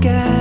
forget.